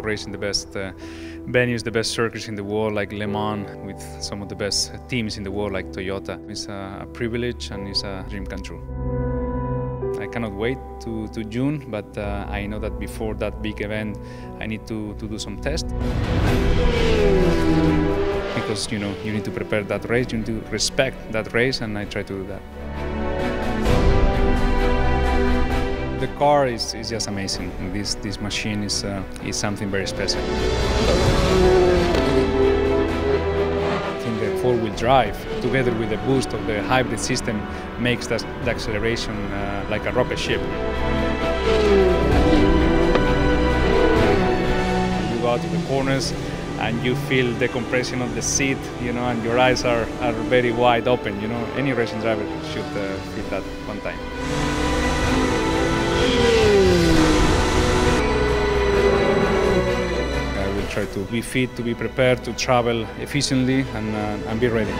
race in the best uh, venues, the best circuits in the world, like Le Mans, with some of the best teams in the world, like Toyota. It's a privilege and it's a dream come true. I cannot wait to, to June, but uh, I know that before that big event, I need to, to do some tests. Because you know you need to prepare that race, you need to respect that race, and I try to do that. Car is, is just amazing. This this machine is uh, is something very special. I think the four-wheel drive, together with the boost of the hybrid system, makes the, acceleration uh, like a rocket ship. You go out to the corners and you feel the compression of the seat, you know, and your eyes are, are very wide open. You know, any racing driver should uh, feel that one time. Try to be fit, to be prepared, to travel efficiently, and, uh, and be ready.